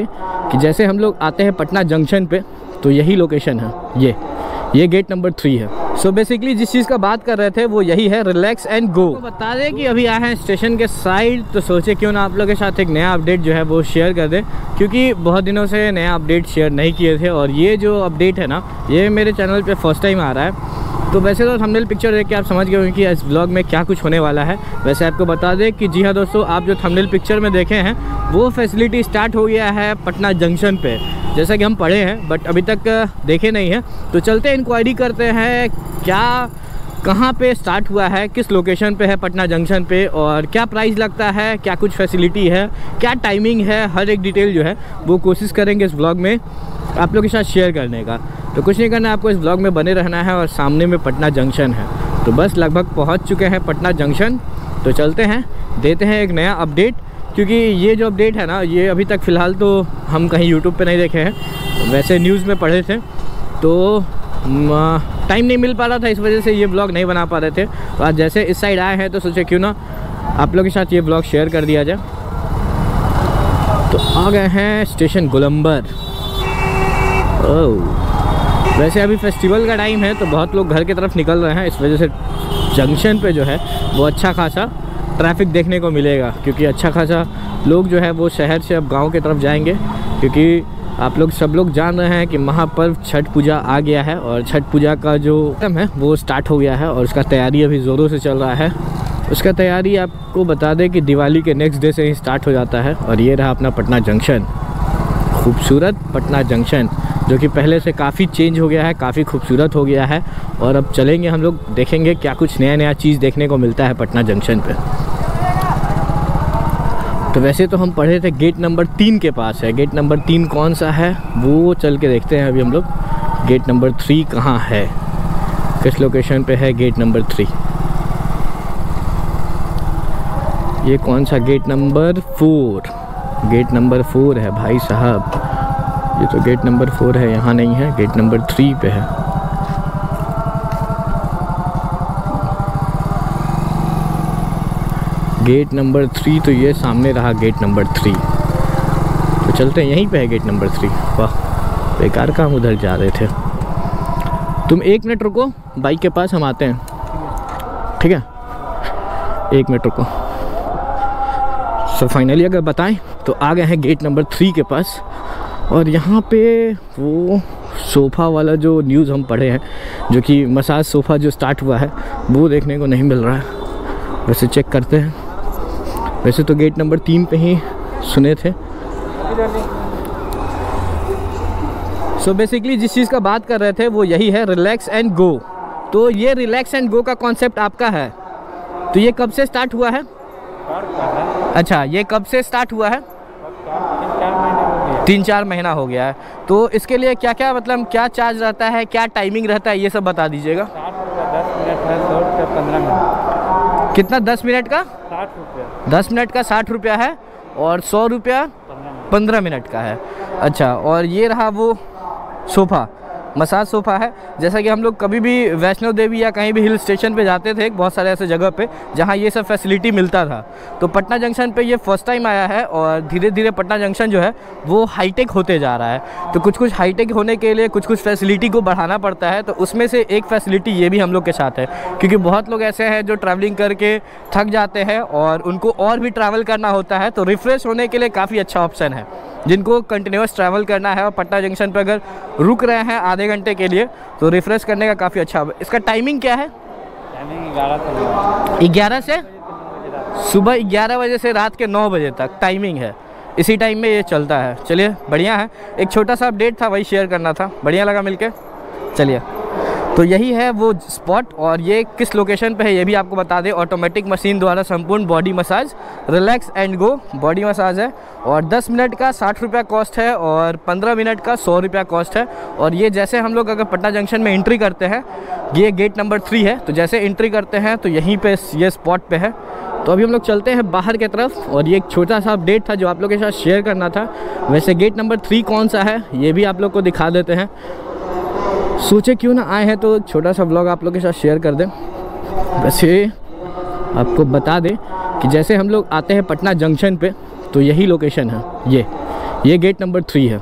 कि जैसे हम लोग आते हैं पटना जंक्शन पे तो यही लोकेशन है, ये। ये गेट नंबर थ्री है। सो so बेसिकली जिस चीज़ का बात कर रहे थे, वो यही है रिलैक्स एंड गो तो बता दें कि अभी आए हैं स्टेशन के साइड तो सोचे क्यों ना आप लोग के साथ एक नया अपडेट जो है वो शेयर कर दें। क्योंकि बहुत दिनों से नया अपडेट शेयर नहीं किए थे, और ये जो अपडेट है ना, ये मेरे चैनल पे फ़र्स्ट टाइम आ रहा है। तो वैसे तो थंबनेल पिक्चर देख के आप समझ गए होंगे कि इस ब्लॉग में क्या कुछ होने वाला है। वैसे आपको बता दें कि जी हाँ दोस्तों, आप जो थंबनेल पिक्चर में देखे हैं, वो फैसिलिटी स्टार्ट हो गया है पटना जंक्शन पे। जैसा कि हम पढ़े हैं बट अभी तक देखे नहीं हैं। तो चलते इंक्वायरी करते हैं, क्या, कहाँ पे स्टार्ट हुआ है, किस लोकेशन पे है पटना जंक्शन पे, और क्या प्राइस लगता है, क्या कुछ फैसिलिटी है, क्या टाइमिंग है, हर एक डिटेल जो है, वो कोशिश करेंगे इस ब्लॉग में आप लोग के साथ शेयर करने का। तो कुछ नहीं करना, आपको इस ब्लॉग में बने रहना है और सामने में पटना जंक्शन है। तो बस लगभग पहुँच चुके हैं पटना जंक्शन। तो चलते हैं, देते हैं एक नया अपडेट, क्योंकि ये जो अपडेट है ना, ये अभी तक फ़िलहाल तो हम कहीं यूट्यूब पे नहीं देखे हैं, वैसे न्यूज़ में पढ़े थे। तो टाइम नहीं मिल पा रहा था, इस वजह से ये ब्लॉग नहीं बना पा रहे थे। तो आज जैसे इस साइड आए हैं तो सोचे क्यों ना आप लोग के साथ ये ब्लॉग शेयर कर दिया जाए। तो आ गए हैं स्टेशन गोलम्बर ओह वैसे अभी फेस्टिवल का टाइम है तो बहुत लोग घर की तरफ़ निकल रहे हैं। इस वजह से जंक्शन पे जो है, वो अच्छा खासा ट्रैफ़िक देखने को मिलेगा, क्योंकि अच्छा खासा लोग जो है, वो शहर से अब गाँव की तरफ़ जाएँगे, क्योंकि आप लोग, सब लोग जान रहे हैं कि महापर्व छठ पूजा आ गया है, और छठ पूजा का जो टाइम है, वो स्टार्ट हो गया है, और उसका तैयारी अभी ज़ोरों से चल रहा है। उसका तैयारी आपको बता दें कि दिवाली के नेक्स्ट डे से ही स्टार्ट हो जाता है, और ये रहा अपना पटना जंक्शन खूबसूरत पटना जंक्शन जो कि पहले से काफ़ी चेंज हो गया है, काफ़ी खूबसूरत हो गया है। और अब चलेंगे हम लोग, देखेंगे क्या कुछ नया नया चीज़ देखने को मिलता है पटना जंक्शन पर तो वैसे तो हम पढ़े थे गेट नंबर तीन के पास है। गेट नंबर तीन कौन सा है, वो चल के देखते हैं अभी हम लोग। गेट नंबर थ्री कहाँ है? किस लोकेशन पे है गेट नंबर थ्री? ये कौन सा gate number four? Gate number four है भाई साहब। ये तो गेट नंबर फोर है, यहाँ नहीं है गेट नंबर थ्री पे है। गेट नंबर थ्री तो ये सामने रहा गेट नंबर थ्री तो चलते हैं, यहीं पे है गेट नंबर थ्री वाह, बेकार काम उधर जा रहे थे। तुम एक मिनट रुको, बाइक के पास हम आते हैं। ठीक है? एक मिनट रुको। सो फाइनली अगर बताएँ तो आ गए हैं गेट नंबर थ्री के पास। और यहाँ पे वो सोफ़ा वाला जो न्यूज़ हम पढ़े हैं जो कि मसाज सोफ़ा जो स्टार्ट हुआ है वो देखने को नहीं मिल रहा है। वैसे चेक करते हैं। वैसे तो गेट नंबर तीन पे ही सुने थे। सो so बेसिकली जिस चीज़ का बात कर रहे थे वो यही है रिलैक्स एंड गो तो ये रिलैक्स एंड गो का कॉन्सेप्ट आपका है। तो ये कब से स्टार्ट हुआ है? अच्छा ये कब से स्टार्ट हुआ है? तीन चार महीना हो गया है। तो इसके लिए क्या क्या मतलब क्या चार्ज रहता है, क्या टाइमिंग रहता है, ये सब बता दीजिएगा। कितना? दस मिनट का? साठ रुपया दस मिनट का साठ रुपया है और सौ रुपया पंद्रह मिनट का है। अच्छा और ये रहा वो सोफ़ा। मसाज सोफ़ा है। जैसा कि हम लोग कभी भी वैष्णो देवी या कहीं भी हिल स्टेशन पे जाते थे बहुत सारे ऐसे जगह पे, जहाँ ये सब फैसिलिटी मिलता था। तो पटना जंक्शन पे ये फ़र्स्ट टाइम आया है और धीरे धीरे पटना जंक्शन जो है, वो हाईटेक होते जा रहा है। तो कुछ कुछ हाईटेक होने के लिए कुछ कुछ फैसिलिटी को बढ़ाना पड़ता है तो उसमें से एक फैसिलिटी ये भी हम लोग के साथ है। क्योंकि बहुत लोग ऐसे हैं जो ट्रैवलिंग करके थक जाते हैं और उनको और भी ट्रैवल करना होता है तो रिफ़्रेश होने के लिए काफ़ी अच्छा ऑप्शन है। जिनको कंटिन्यूस ट्रैवल करना है और पटना जंक्शन पर अगर रुक रहे हैं आधे घंटे के लिए तो रिफ्रेश करने का काफ़ी अच्छा इसका टाइमिंग क्या है? टाइमिंग ग्यारह से ग्यारह से? सुबह ग्यारह बजे से रात के नौ बजे तक टाइमिंग है। इसी टाइम में ये चलता है। चलिए बढ़िया है। एक छोटा सा अपडेट था वही शेयर करना था। बढ़िया लगा मिलके। चलिए। तो यही है वो स्पॉट और ये किस लोकेशन पे है ये भी आपको बता दें। ऑटोमेटिक मशीन द्वारा संपूर्ण body massage relax and go body massage है। और 10 मिनट का साठ रुपया कॉस्ट है और 15 मिनट का सौ रुपया कॉस्ट है। और ये जैसे हम लोग अगर पटना जंक्शन में एंट्री करते हैं, ये गेट नंबर थ्री है। तो जैसे एंट्री करते हैं तो यहीं पर ये स्पॉट पर है। तो अभी हम लोग चलते हैं बाहर की तरफ़ और ये एक छोटा सा अपडेट था जो आप लोग के साथ शेयर करना था। वैसे गेट नंबर थ्री कौन सा है, ये भी आप लोग को दिखा देते हैं। सोचे क्यों ना आए हैं तो छोटा सा ब्लॉग आप लोग के साथ शेयर कर दें। वैसे आपको बता दें कि जैसे हम लोग आते हैं पटना जंक्शन पे तो यही लोकेशन है। ये ये गेट नंबर थ्री है।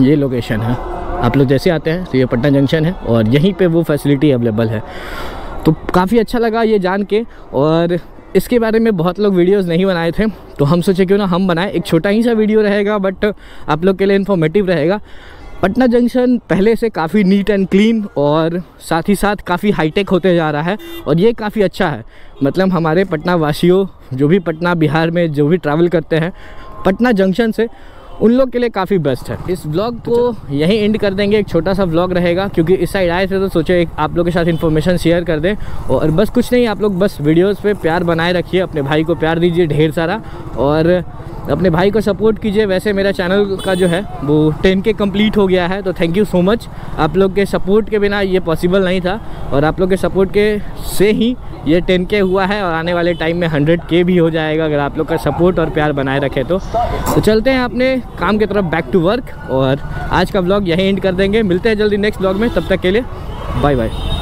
ये लोकेशन है। आप लोग जैसे आते हैं तो ये पटना जंक्शन है और यहीं पे वो फैसिलिटी अवेलेबल है। तो काफ़ी अच्छा लगा ये जान के और इसके बारे में बहुत लोग वीडियोस नहीं बनाए थे तो हम सोचे क्यों ना हम बनाएँ। एक छोटा ही सा वीडियो रहेगा बट आप लोग के लिए इन्फॉर्मेटिव रहेगा। पटना जंक्शन पहले से काफ़ी नीट एंड क्लीन और साथ ही साथ काफ़ी हाईटेक होते जा रहा है और ये काफ़ी अच्छा है। मतलब हमारे पटना वासियों जो भी पटना, बिहार में जो भी ट्रैवल करते हैं, पटना जंक्शन से उन लोग के लिए काफ़ी बेस्ट है। इस ब्लॉग को यहीं एंड कर देंगे। एक छोटा सा ब्लॉग रहेगा, क्योंकि इस साइड आए थे तो सोचे एक आप लोग के साथ इन्फॉर्मेशन शेयर कर दें। और बस कुछ नहीं, आप लोग बस वीडियोज़ पर प्यार बनाए रखिए, अपने भाई को प्यार दीजिए ढेर सारा। और अपने भाई को सपोर्ट कीजिए। वैसे मेरा चैनल का जो है, वो टेन के कंप्लीट हो गया है तो थैंक यू सो मच आप लोग के सपोर्ट के बिना ये पॉसिबल नहीं था, और आप लोग के सपोर्ट के से ही ये टेन के हुआ है, और आने वाले टाइम में हंड्रेड के भी हो जाएगा, अगर आप लोग का सपोर्ट और प्यार बनाए रखे तो। तो चलते हैं अपने काम की तरफ़ बैक टू वर्क और आज का ब्लॉग यहीं एंड कर देंगे। मिलते हैं जल्दी नेक्स्ट ब्लॉग में, तब तक के लिए बाय बाय